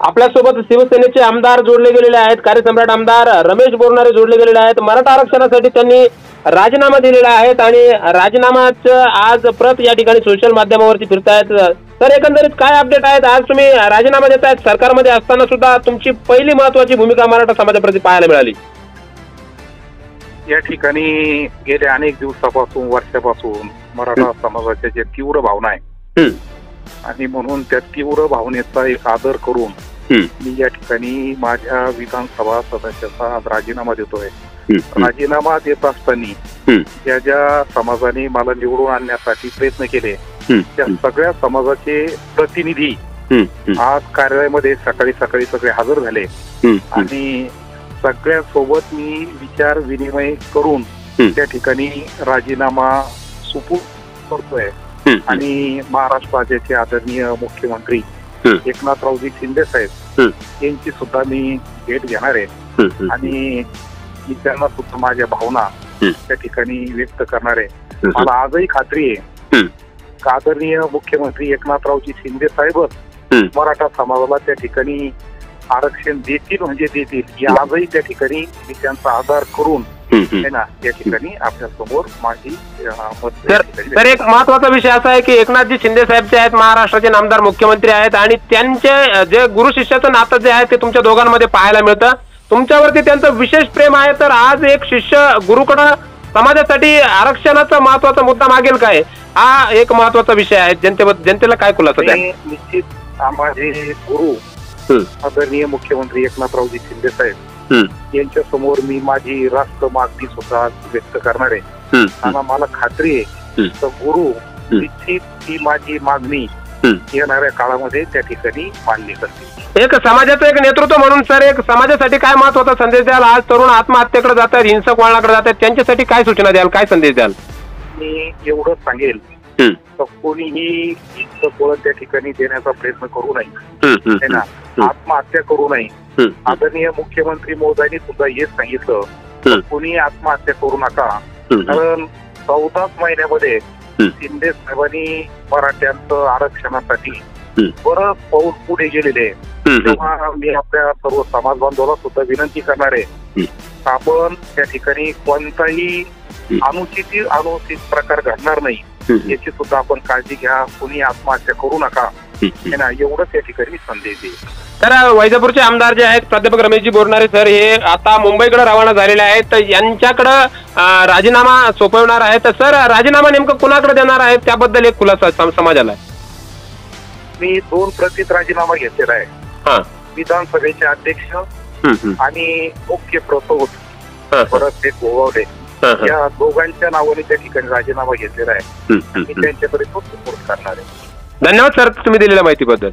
आपल्यासोबत शिवसेनेचे आमदार जोडले गेलेले आहेत कार्यसम्राट आमदार रमेश बोरणारे जोडले गेलेले आहेत. मराठा आरक्षणासाठी त्यांनी राजीनामा दिलेला आहे आणि राजीनामाचं आज प्रत या ठिकाणी सोशल माध्यमावरती फिरतायत. तर एकंदरीत काय अपडेट आहेत? आज तुम्ही राजीनामा देत आहेत सरकारमध्ये असताना सुद्धा तुमची पहिली महत्वाची भूमिका मराठा समाजाप्रती पाहायला मिळाली. या ठिकाणी गेल्या अनेक दिवसापासून वर्षापासून मराठा समाजाच्या ज्या तीव्र भावना आहे आणि म्हणून त्या तीव्र भावनेचा एक आदर करून मी या ठिकाणी माझ्या विधानसभा सदस्याचा आज राजीनामा देतोय. राजीनामा देत असताना ज्या ज्या समाजाने मला निवडून आणण्यासाठी प्रयत्न केले त्या सगळ्या समाजाचे प्रतिनिधी आज कार्यालयामध्ये सकाळी सकाळी सगळे हजर झाले. आणि सगळ्यांसोबत मी विचार विनिमय करून. त्या ठिकाणी राजीनामा सुपूर्द करतोय. आणि महाराष्ट्र राज्याचे आदरणीय मुख्यमंत्री. एकनाथरावजी शिंदे साहेब. यांची सुद्धा मी भेट घेणार आहे आणि मी त्यांना सुद्धा माझ्या भावना. त्या ठिकाणी व्यक्त करणार आहे. मला आजही खात्री आहे आदरणीय मुख्यमंत्री एकनाथरावजी शिंदे साहेबच. मराठा समाजाला त्या ठिकाणी आरक्षण देतील म्हणजे देतील आजही त्या ठिकाणी मी त्यांचा आधार करून ना त्या ठिकाणी आपल्यासमोर माझी अं, मत तर एक महत्त्वाचा विषय असा आहे की एकनाथजी शिंदे साहेब जे आहेत महाराष्ट्राचे नामदार मुख्यमंत्री आहेत आणि त्यांचे जे गुरु शिष्याचं नातं जे आहे ते तुमच्या दोघांमध्ये पाहायला मिळतं. तुमच्यावरती त्यांचं विशेष प्रेम आहे तर आज एक शिष्य गुरुकडं समाजासाठी आरक्षणाचा महत्त्वाचा मुद्दा मागेल काय? हा एक महत्त्वाचा विषय आहे. जनतेबद्दल जनतेला काय खुलासा द्या निश्चित माझे गुरु आदरणीय मुख्यमंत्री एकनाथरावजी शिंदे साहेब यांच्या समोर मी माझी राष्ट्र मागणी सुद्धा व्यक्त करणार आहे. आणि मला खात्री आहे. तर गुरु निश्चित ही माझी मागणी. येणाऱ्या काळामध्ये त्या ठिकाणी मान्य करतील. एक समाजाचं एक नेतृत्व म्हणून सर एक समाजासाठी काय महत्त्वाचा संदेश द्याल? आज तरुण आत्महत्येकडे जातात हिंसक वळणाकडे जातात. त्यांच्यासाठी काय सूचना द्याल? काय संदेश द्याल? मी एवढं सांगेल तर कोणीही त्या ठिकाणी देण्याचा प्रयत्न करू नये. आत्महत्या करू नये. आदरणीय मुख्यमंत्री महोदयांनी सुद्धा हेच सांगितलं. कोणी आत्महत्या करू नका कारण चौदाच महिन्यामध्ये. शिंदे साहेबांनी मराठ्यांचं आरक्षणासाठी. बरंच पाऊल पुढे गेलेले. तेव्हा मी आपल्या सर्व समाज बांधवाला सुद्धा विनंती करणार आहे. आपण त्या ठिकाणी कोणताही अनुचित अनुचित प्रकार घडणार नाही याची सुद्धा आपण काळजी घ्या कोणी आत्महत्या करू नका. है एवढंच या ठिकाणी मी संदेश देईल तर वैजापूरचे आमदार जे आहेत प्राध्यापक रमेशजी बोरणारे सर हे आता मुंबईकडे रवाना झालेले आहेत. तर यांच्याकडं राजीनामा सोपवणार आहे तर सर राजीनामा नेमकं कुणाकडे देणार आहेत? त्याबद्दल एक खुलासा सम- समाजाला. मी दोन प्रतीत राजीनामा घेतलेला आहे. हा. विधानसभेचे अध्यक्ष. आणि मुख्य शेठ गोगावले हा, हा. या दोघांच्या नावाने त्या ठिकाणी राजीनामा घेतलेला आहे. मी. त्यांच्याकडे तो सुपूर्द करणार आहे. धन्यवाद सर तुम्ही दिलेल्या माहितीबद्दल.